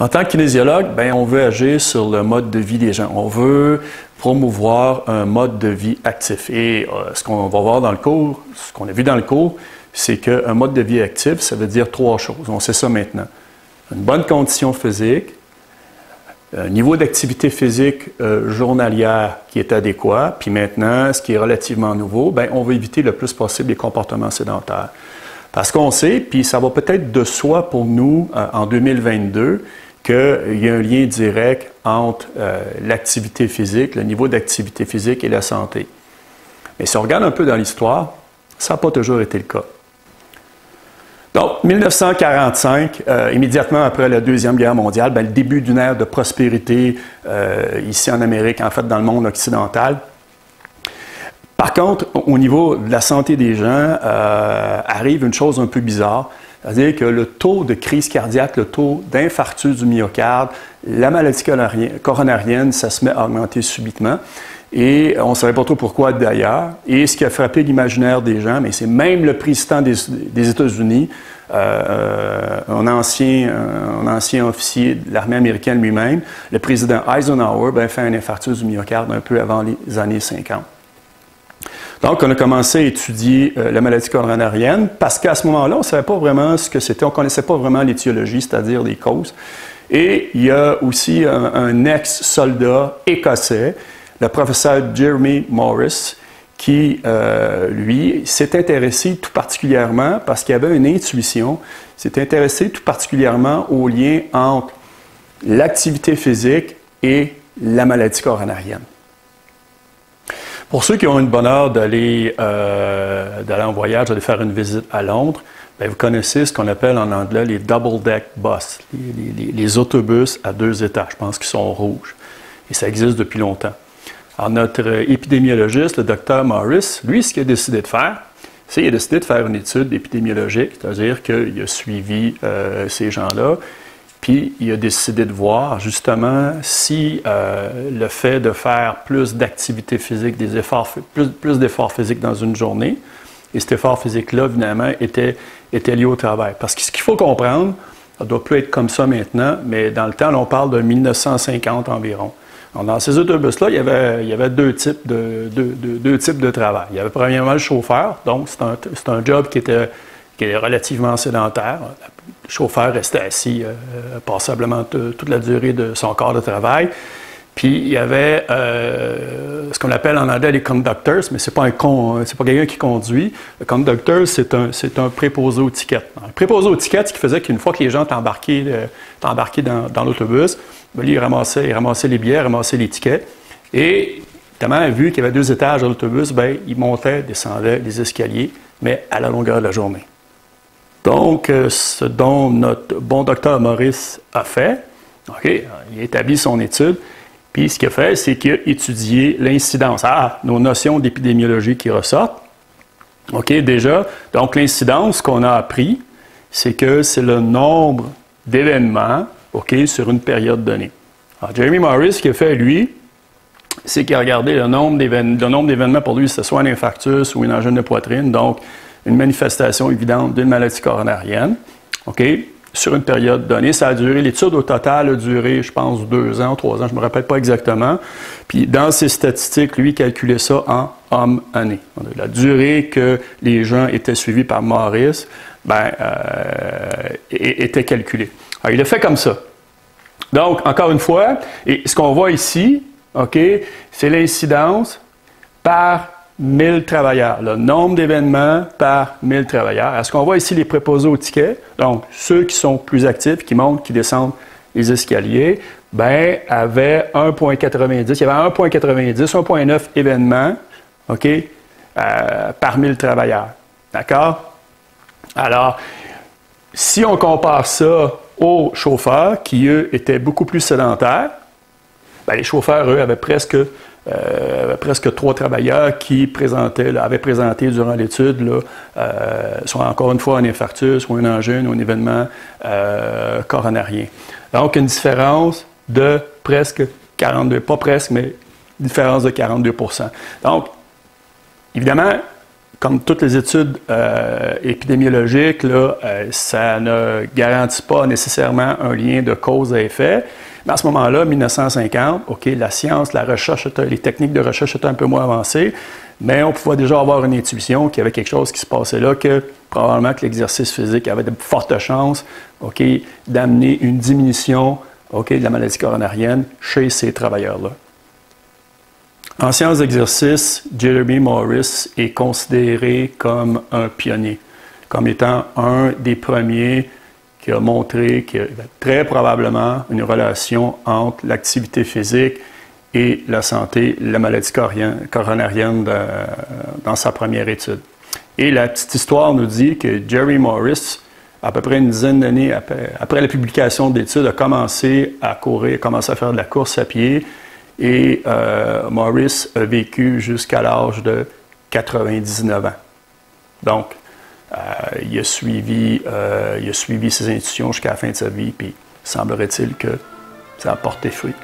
En tant que kinésiologue, ben, on veut agir sur le mode de vie des gens. On veut promouvoir un mode de vie actif. Et euh, ce qu'on va voir dans le cours, ce qu'on a vu dans le cours, c'est qu'un mode de vie actif, ça veut dire trois choses. On sait ça maintenant. Une bonne condition physique, un niveau d'activité physique euh, journalière qui est adéquat, puis maintenant, ce qui est relativement nouveau, ben, on veut éviter le plus possible les comportements sédentaires. Parce qu'on sait, puis ça va peut-être de soi pour nous euh, en 2022, qu'il y a un lien direct entre euh, l'activité physique, le niveau d'activité physique et la santé. Mais si on regarde un peu dans l'histoire, ça n'a pas toujours été le cas. Donc, 1945, euh, immédiatement après la Deuxième Guerre mondiale, ben, le début d'une ère de prospérité ici en Amérique, en fait dans le monde occidental, par contre, au niveau de la santé des gens, euh, arrive une chose un peu bizarre, c'est-à-dire que le taux de crise cardiaque, le taux d'infarctus du myocarde, la maladie coronarienne, ça se met à augmenter subitement. Et on ne savait pas trop pourquoi d'ailleurs. Et ce qui a frappé l'imaginaire des gens, mais c'est même le président des, États-Unis, euh, un, ancien, un ancien officier de l'armée américaine lui-même, le président Eisenhower, ben, fait un infarctus du myocarde un peu avant les années 50. Donc, on a commencé à étudier euh, la maladie coronarienne parce qu'à ce moment-là, on ne savait pas vraiment ce que c'était, on ne connaissait pas vraiment l'étiologie, c'est-à-dire les causes. Et il y a aussi un, ex-soldat écossais, le professeur Jeremy Morris, qui, euh, lui, s'est intéressé tout particulièrement, parce qu'il avait une intuition, s'est intéressé tout particulièrement au lien entre l'activité physique et la maladie coronarienne. Pour ceux qui ont eu le bonheur d'aller euh, en voyage, d'aller faire une visite à Londres, bien, vous connaissez ce qu'on appelle en anglais les double deck bus, les, les, autobus à deux étages, je pense qu'ils sont rouges. Et ça existe depuis longtemps. Alors, notre épidémiologiste, le docteur Morris, lui, ce qu'il a décidé de faire, c'est qu'il a décidé de faire une étude épidémiologique, c'est-à-dire qu'il a suivi euh, ces gens-là, puis il a décidé de voir justement si euh, le fait de faire plus d'activité physique, des efforts, plus, plus d'efforts physiques dans une journée, et cet effort physique-là, évidemment, était, était lié au travail. Parce que ce qu'il faut comprendre, ça ne doit plus être comme ça maintenant, mais dans le temps, on parle de 1950 environ. dans ces autobus-là, il y avait, il y avait deux, types de, deux, deux, types de travail. Il y avait premièrement le chauffeur, donc c'est un, un, job qui était, qui était relativement sédentaire. Le chauffeur restait assis euh, passablement toute la durée de son corps de travail. Puis il y avait euh, ce qu'on appelle en anglais les conductors, mais c'est pas un con, c'est pas quelqu'un qui conduit. Le conductor, c'est un, un préposé au ticket. Un préposé au ticket, ce qui faisait qu'une fois que les gens embarqués, euh, dans, l'autobus, ben, lui, il il les billets, ramassait les tickets. Et évidemment, vu qu'il y avait deux étages dans l'autobus, ben, il montait, descendait les escaliers, mais à la longueur de la journée. Donc, euh, ce dont notre bon docteur Maurice a fait, il a établi son étude, puis ce qu'il a fait, c'est qu'il a étudié l'incidence. Ah, nos notions d'épidémiologie qui ressortent. OK, déjà, donc l'incidence qu'on a appris, c'est que c'est le nombre d'événements, OK, sur une période donnée. Alors, Jeremy Morris, ce qu'il a fait, lui, c'est qu'il a regardé le nombre d'événements pour lui, que ce soit un infarctus ou une angine de poitrine. Donc, une manifestation évidente d'une maladie coronarienne, OK, sur une période donnée. Ça a duré, l'étude au total a duré, je pense, deux ans, trois ans, je ne me rappelle pas exactement. Puis dans ses statistiques, lui, calculait ça en hommes-années. La durée que les gens étaient suivis par Maurice, ben, euh, était calculée. Alors, il a fait comme ça. Donc, encore une fois, et ce qu'on voit ici, OK, c'est l'incidence par 1000 travailleurs, le nombre d'événements par 1000 travailleurs. Est-ce qu'on voit ici les préposés au ticket? Donc, ceux qui sont plus actifs, qui montent, qui descendent les escaliers, ben, avaient 1,90. Il y avait 1,90, 1,9 événements, OK, euh, par 1000 travailleurs. D'accord? Alors, si on compare ça aux chauffeurs, qui, eux, étaient beaucoup plus sédentaires, ben, les chauffeurs, eux, avaient presque euh, presque trois travailleurs qui présentaient, avaient présenté durant l'étude, euh, soit encore une fois un infarctus ou un angine ou un événement euh, coronarien. Donc, une différence de presque 42, pas presque, mais une différence de 42% Donc, évidemment, comme toutes les études euh, épidémiologiques, là, euh, ça ne garantit pas nécessairement un lien de cause à effet. Mais à ce moment-là, 1950, OK, la science, la recherche, les techniques de recherche étaient un peu moins avancées, mais on pouvait déjà avoir une intuition qu'il y avait quelque chose qui se passait là, que probablement que l'exercice physique avait de fortes chances, d'amener une diminution, de la maladie coronarienne chez ces travailleurs-là. En sciences d'exercice, Jeremy Morris est considéré comme un pionnier, comme étant un des premiers qui a montré qu'il y avait très probablement une relation entre l'activité physique et la santé, la maladie coronarienne dans sa première étude. Et la petite histoire nous dit que Jerry Morris, à peu près une dizaine d'années après, après, la publication de l'étude, a commencé à courir, a commencé à faire de la course à pied, et euh, Maurice a vécu jusqu'à l'âge de 99 ans. Donc, euh, il, a suivi, euh, il a suivi ses institutions jusqu'à la fin de sa vie, puis semblerait-il que ça a porté fruit.